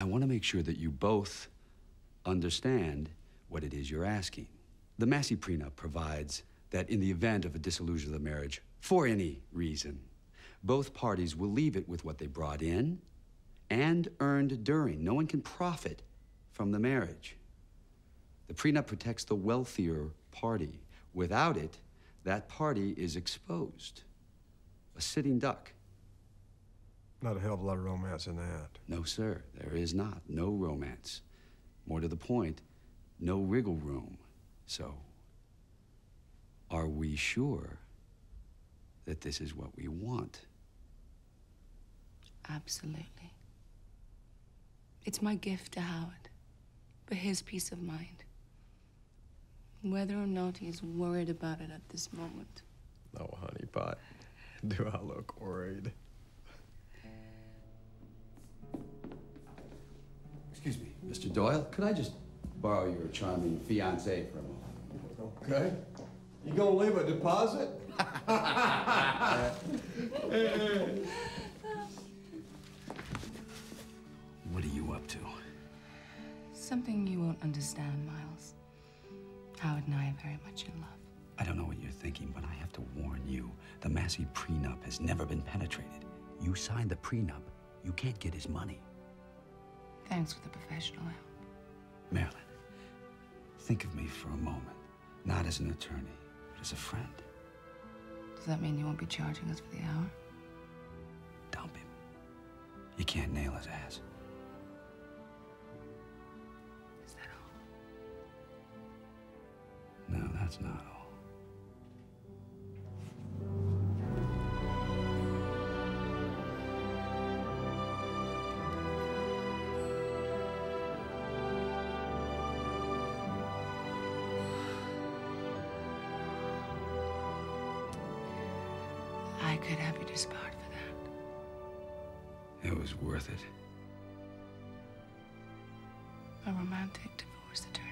I want to make sure that you both understand what it is you're asking. The Massey prenup provides that in the event of a dissolution of the marriage, for any reason, both parties will leave it with what they brought in and earned during. No one can profit from the marriage. The prenup protects the wealthier party. Without it, that party is exposed. A sitting duck. Not a hell of a lot of romance in that. No, sir, there is not. No romance. More to the point, no wriggle room. So, are we sure that this is what we want? Absolutely. It's my gift to Howard, for his peace of mind. Whether or not he's worried about it at this moment. Oh, honey pot. Do I look worried? Excuse me, Mr. Doyle, could I just borrow your charming fiance for a moment? Okay. You gonna leave a deposit? What are you up to? Something you won't understand, Miles. Howard and I are very much in love. I don't know what you're thinking, but I have to warn you. The Massey prenup has never been penetrated. You signed the prenup, you can't get his money. Thanks for the professional help. Marilyn, think of me for a moment. Not as an attorney, but as a friend. Does that mean you won't be charging us for the hour? Dump him. You can't nail his ass. Is that all? No, that's not all. Could have you disbarred for that. It was worth it. A romantic divorce attorney.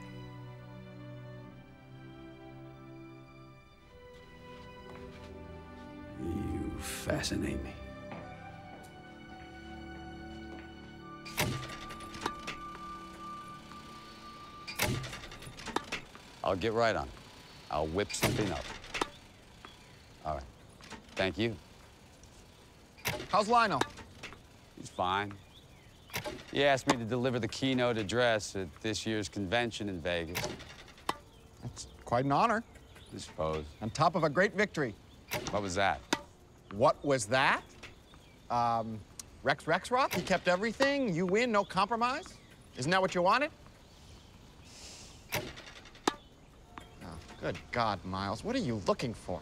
You fascinate me. I'll get right on. I'll whip something up. All right. Thank you. How's Lionel? He's fine. He asked me to deliver the keynote address at this year's convention in Vegas. That's quite an honor. I suppose. On top of a great victory. What was that? What was that? Um, Rex Rexroth, he kept everything. You win, no compromise. Isn't that what you wanted? Oh, good God, Miles, what are you looking for?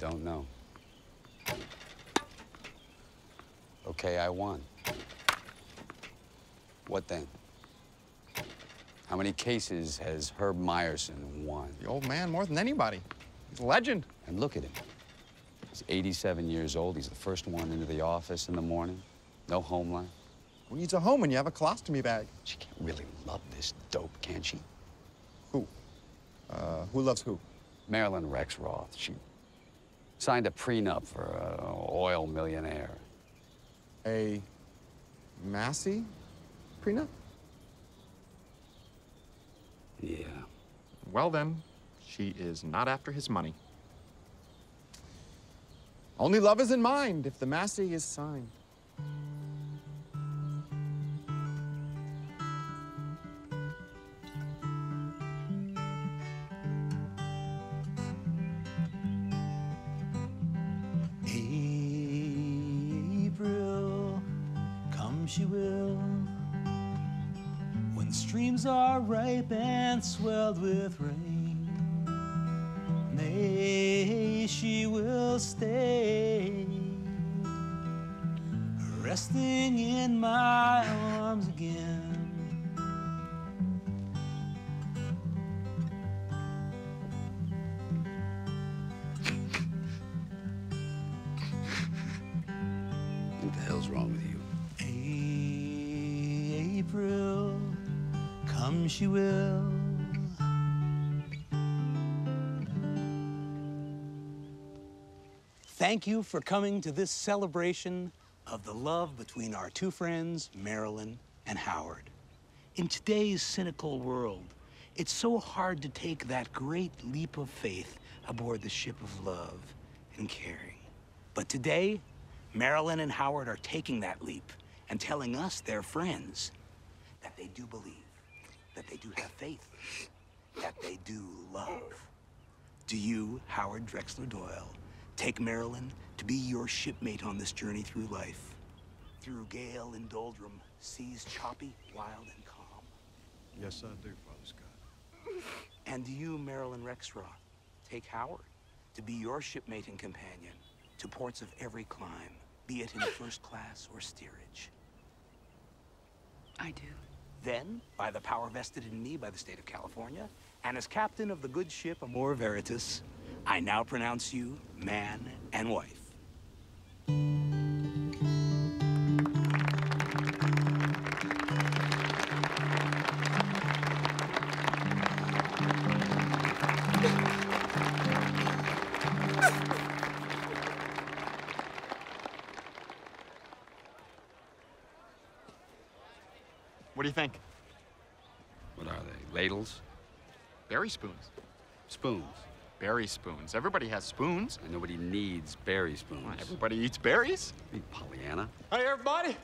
Don't know. Okay, I won. What then? How many cases has Herb Meyerson won? The old man more than anybody. He's a legend. And look at him. He's 87 years old. He's the first one into the office in the morning. No home life. Who needs a home when you have a colostomy bag? She can't really love this dope, can she? Who? Uh, who loves who? Marilyn Rexroth. She signed a prenup for an oil millionaire. A Massey prenup? Yeah. Well, then, she is not after his money. Only love is in mind if the Massey is signed. Streams are ripe and swelled with rain, May she will stay, resting in my arms again. She will. Thank you for coming to this celebration of the love between our two friends, Marilyn and Howard. In today's cynical world, it's so hard to take that great leap of faith aboard the ship of love and caring. But today, Marilyn and Howard are taking that leap and telling us, their friends, that they do believe, that they do have faith, that they do love. Do you, Howard Drexler Doyle, take Marilyn to be your shipmate on this journey through life? Through gale and doldrum, seas choppy, wild, and calm? Yes, I do, Father Scott. And do you, Marilyn Rexroth, take Howard to be your shipmate and companion to ports of every clime, be it in first class or steerage? I do. Then, by the power vested in me by the state of California, and as captain of the good ship Amor Veritas, I now pronounce you man and wife. What do you think? What are they? Ladles? Berry spoons. Spoons. Berry spoons. Everybody has spoons. And nobody needs berry spoons. Everybody eats berries. Hey, Pollyanna. Hey, everybody.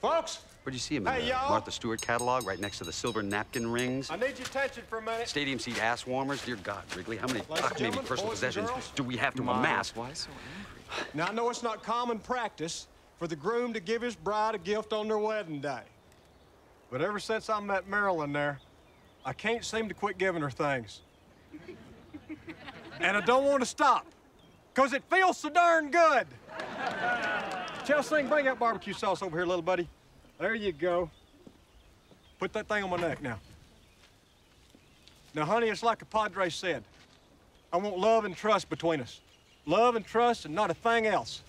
Folks, Where'd you see him in Hey, the y'all. Martha Stewart catalog, right next to the silver napkin rings? I need your attention for a minute. Stadium seat ass warmers? Dear God, Wrigley, how many Ladies uh, maybe personal possessions do we have to Miles, amass? Why so angry? Now, I know it's not common practice for the groom to give his bride a gift on their wedding day. But ever since I met Marilyn there, I can't seem to quit giving her things. and I don't want to stop, because it feels so darn good. Chelsea, bring that barbecue sauce over here, little buddy. There you go. Put that thing on my neck now. Now, honey, it's like a padre said. I want love and trust between us. Love and trust and not a thing else.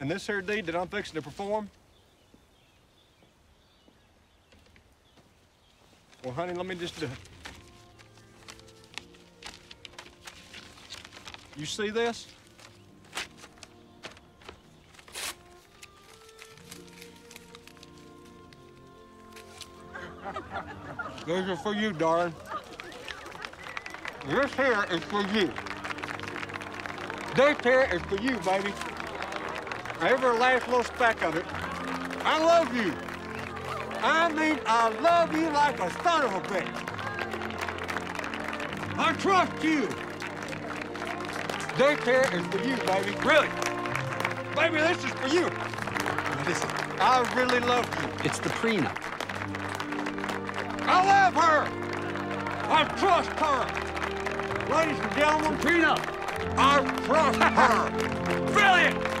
And this here deed that I'm fixing to perform, well, honey, let me just do it. You see this? These are for you, darling. This here is for you. This here is for you, baby. Every last little speck of it. I love you. I mean, I love you like a son of a bitch. I trust you. This is for you, baby. Really? Baby, this is for you. Listen, I really love you. It's the prenup. I love her. I trust her. Ladies and gentlemen, Prenup! I trust her. Brilliant!